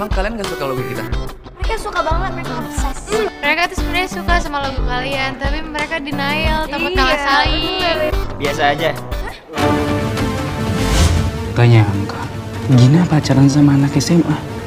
Emang kalian gak suka lagu kita? Mereka suka banget, mereka obses. Hmm, mereka tuh sebenarnya suka sama lagu kalian, tapi mereka denial, takut iya, kalah saing. Biasa aja. Gak nyangka Gina pacaran sama anak SMA